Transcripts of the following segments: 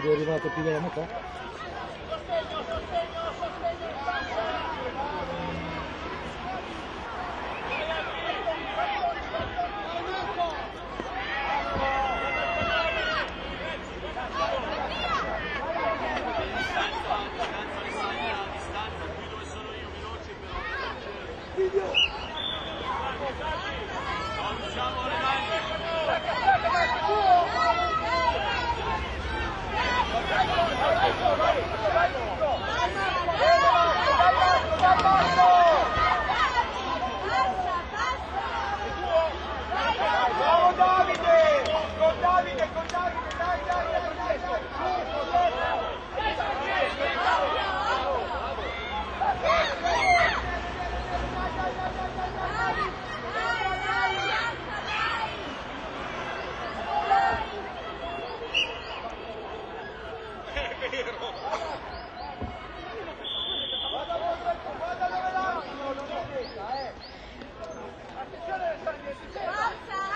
गोलीबार तो पी गया मुझे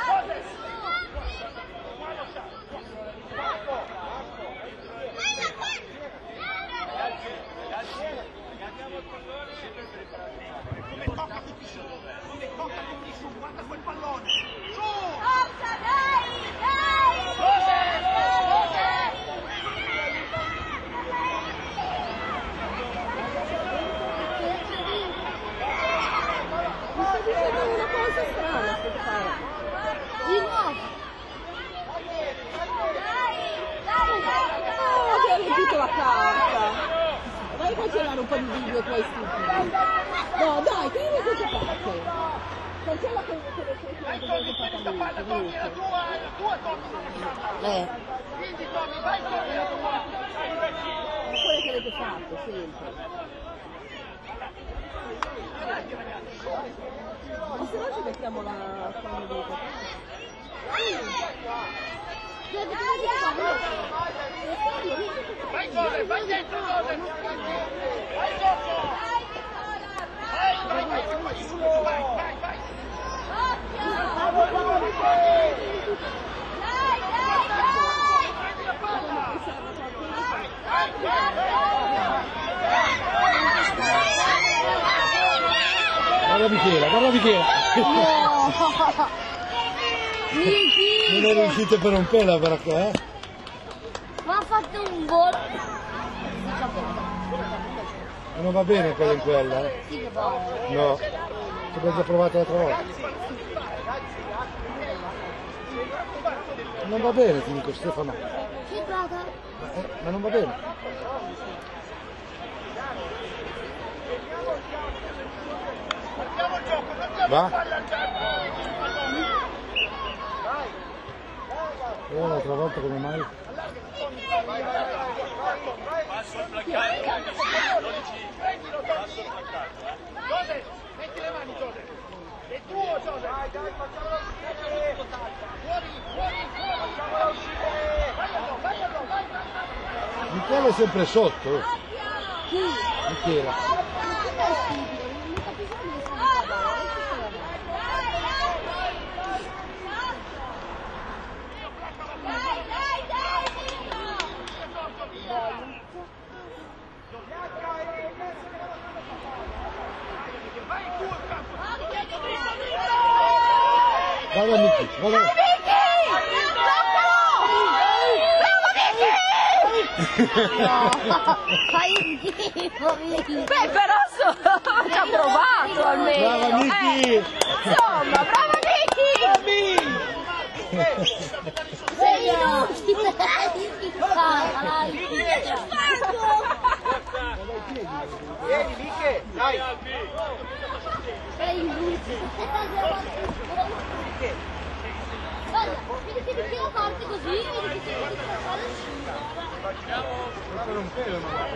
Guarda sto fare. Di nuovo. Oh, che hai tutta la carta. Vai a cancellare un po' di video tuoi stupidi. No, dai, che hai queste carte. Cancella Vai che prendi fatto a lui, lasciarla! Eh, Quindi Tommy, vai tua! quelle che avete fatto, sempre. Se no ci mettiamo la quando dico. Vai Giove, vai dentro Giove! Vai Giorgio! Vai, vai, vai, vai, vai, su, vai, vai, vai! Bravo Davide! Prendi la palla! Guarda Michela, guarda Michela. Non è riuscito per un pelo però qua, eh? Ma ha fatto un gol. Ma non va bene quella in quella, eh? No. Ci abbiamo già provato l'altra volta. Non va bene, ti dico Stefano. Brava. Eh, ma non va bene. Va? palla al campo! Vai! E l'altra volta come mai? Vai, vai, vai, vai, vai! Passo il placcare, prendilo Tommy! Giose, metti le mani Giose! È tuo Giose! Dai, dai, facciamolo uscire! Fuori, fuori, fuori! Facciamolo uscire! Vaglialo, vaglialo, vai, vai, vai! Michela è sempre sotto. eh. Michela. Vai in tuo campo! Guarda Michi, guarda. Fai schifo. Beh, però so, ci ha provato almeno. Brava Michi. Eh, insomma, brava Vicky! Sei inutile. Schifata, Vieni, Miche, dai! Sei inutile. Guarda, vedi che mi tira forte così, vedi che si vede che la palla Per un pelo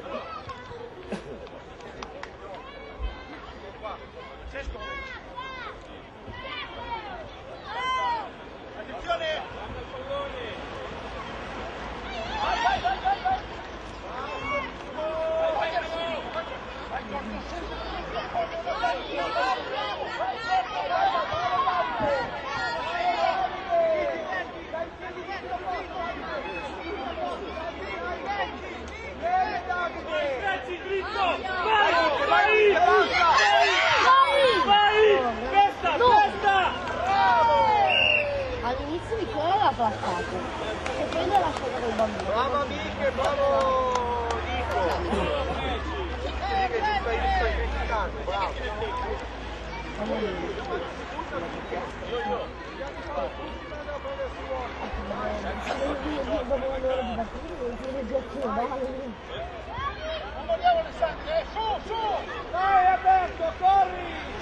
lato e prende la scelta del bambino. mamma mia che bravo Nico! Vedi che ti stai sacrificando, bravo! Andiamo Alessandro, eh, su, su! Dai Alberto, corri!